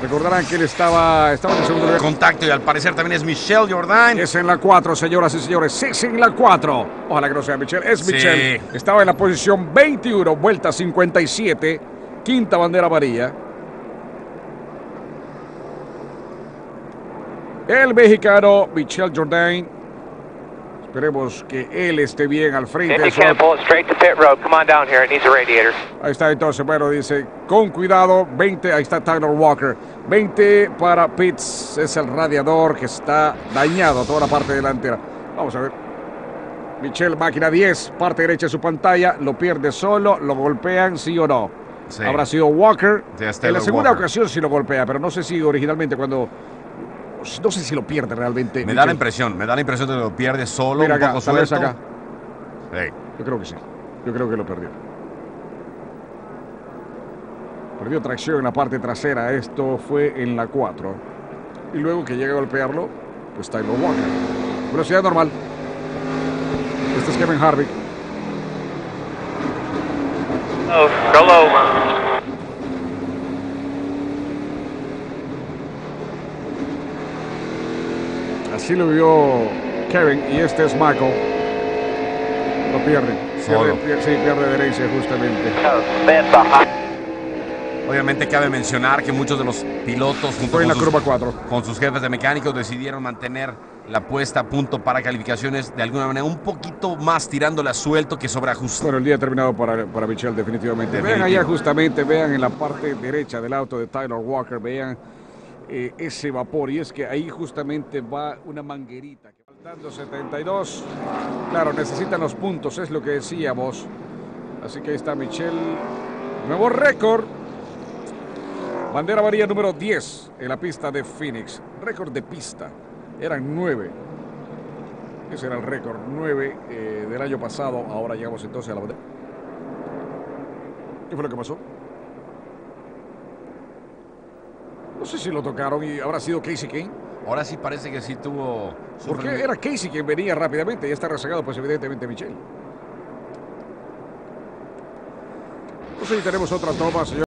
Recordarán que él estaba, estaba en el segundo lugar. Contacto y al parecer también es Michelle Jordan. Es en la 4, señoras y señores. Es en la 4. Ojalá que no sea Michelle. Es Sí. Michelle. Estaba en la posición 21, vuelta 57. Quinta bandera amarilla. El mexicano Michelle Jordan. Esperemos que él esté bien al frente. Indy Eso- can pull it straight to pit road. Come on down here. It needs a radiator. Ahí está entonces, bueno, dice, con cuidado, 20, ahí está Tyler Walker. 20 para Pitts, es el radiador que está dañado, toda la parte delantera. Vamos a ver. Michelle, máquina 10, parte derecha de su pantalla, lo pierde solo, lo golpean, sí o no. Sí. Habrá sido Walker. Sí, en la segunda Walker. ocasión sí lo golpea, pero no sé si originalmente cuando... No sé si lo pierde realmente. Me da la impresión, me da la impresión de que lo pierde solo, Mira un acá, poco suelto. acá. Yo creo que sí. Yo creo que lo perdió. Perdió tracción en la parte trasera. Esto fue en la 4. Y luego que llega a golpearlo, pues Tyler Walker. Velocidad normal. Este es Kevin Harvick. Oh, go Así lo vio Kevin y este es Michael. Lo pierde. Sí, pierde adherencia justamente. Obviamente cabe mencionar que muchos de los pilotos junto en con la sus, curva 4. con sus jefes de mecánicos decidieron mantener la puesta a punto para calificaciones de alguna manera un poquito más tirándole a suelto que sobre ajuste. Bueno, el día terminado para, para Michelle, definitivamente. Vean allá justamente, vean en la parte derecha del auto de Tyler Walker, vean eh, ese vapor. Y es que ahí justamente va una manguerita. Faltando 72. Claro, necesitan los puntos, es lo que decíamos. Así que ahí está Michelle. Nuevo récord. Bandera amarilla número 10 en la pista de Phoenix. Récord de pista. Eran 9. Ese era el récord, 9 eh, del año pasado. Ahora llegamos entonces a la bandera. ¿Qué fue lo que pasó? No sé si lo tocaron y habrá sido Casey Kane. Ahora sí parece que sí tuvo... Porque sufre- era Casey quien venía rápidamente y está rezagado, pues evidentemente Michelle. No sé si tenemos otra toma, señor.